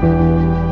Música